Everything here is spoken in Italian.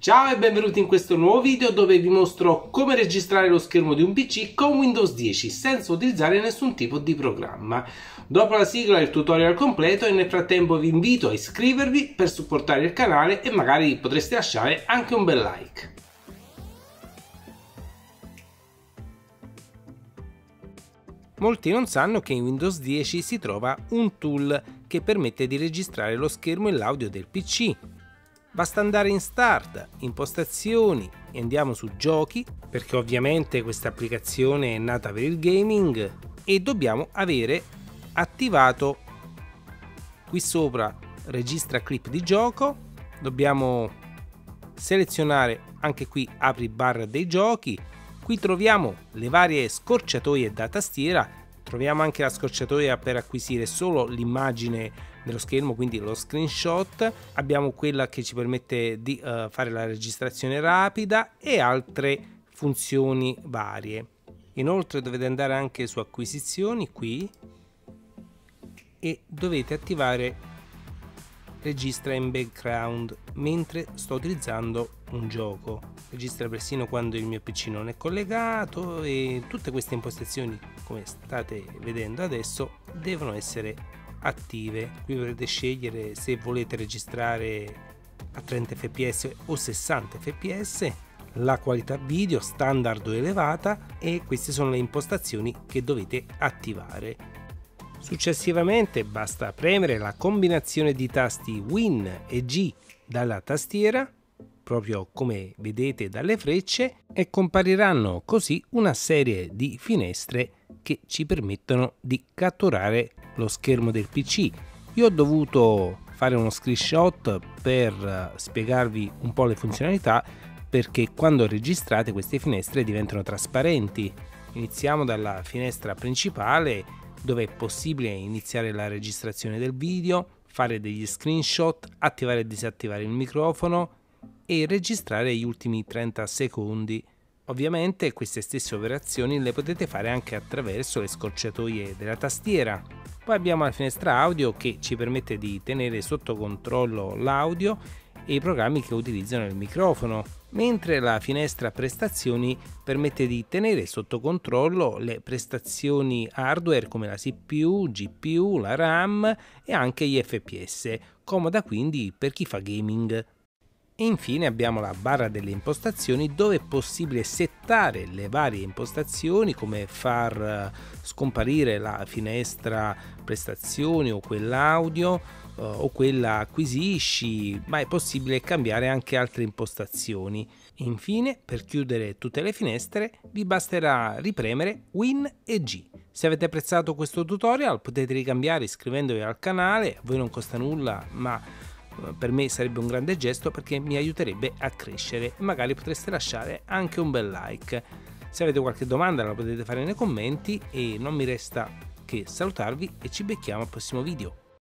Ciao e benvenuti in questo nuovo video dove vi mostro come registrare lo schermo di un PC con Windows 10 senza utilizzare nessun tipo di programma. Dopo la sigla il tutorial completo e nel frattempo vi invito a iscrivervi per supportare il canale e magari potreste lasciare anche un bel like. Molti non sanno che in Windows 10 si trova un tool che permette di registrare lo schermo e l'audio del PC Basta andare in Start, Impostazioni e andiamo su Giochi, perché ovviamente questa applicazione è nata per il gaming e dobbiamo avere attivato qui sopra registra clip di gioco, dobbiamo selezionare anche qui apri barra dei giochi, qui troviamo le varie scorciatoie da tastiera Troviamo anche la scorciatoia per acquisire solo l'immagine dello schermo, quindi lo screenshot. Abbiamo quella che ci permette di uh, fare la registrazione rapida e altre funzioni varie. Inoltre dovete andare anche su acquisizioni qui e dovete attivare registra in background mentre sto utilizzando un gioco. Registra persino quando il mio pc non è collegato e tutte queste impostazioni come state vedendo adesso devono essere attive. Qui potete scegliere se volete registrare a 30 fps o 60 fps la qualità video standard o elevata e queste sono le impostazioni che dovete attivare Successivamente basta premere la combinazione di tasti Win e G dalla tastiera, proprio come vedete dalle frecce, e compariranno così una serie di finestre che ci permettono di catturare lo schermo del PC. Io ho dovuto fare uno screenshot per spiegarvi un po' le funzionalità perché quando registrate queste finestre diventano trasparenti. Iniziamo dalla finestra principale dove è possibile iniziare la registrazione del video, fare degli screenshot, attivare e disattivare il microfono e registrare gli ultimi 30 secondi. Ovviamente queste stesse operazioni le potete fare anche attraverso le scorciatoie della tastiera. Poi abbiamo la finestra audio che ci permette di tenere sotto controllo l'audio e i programmi che utilizzano il microfono, mentre la finestra prestazioni permette di tenere sotto controllo le prestazioni hardware come la CPU, GPU, la RAM e anche gli FPS, comoda quindi per chi fa gaming. E infine abbiamo la barra delle impostazioni dove è possibile settare le varie impostazioni come far eh, scomparire la finestra prestazioni o quella audio uh, o quella acquisisci, ma è possibile cambiare anche altre impostazioni. Infine, per chiudere tutte le finestre, vi basterà ripremere Win e G. Se avete apprezzato questo tutorial potete ricambiare iscrivendovi al canale, a voi non costa nulla, ma eh, per me sarebbe un grande gesto perché mi aiuterebbe a crescere magari potreste lasciare anche un bel like. Se avete qualche domanda la potete fare nei commenti e non mi resta che salutarvi e ci becchiamo al prossimo video.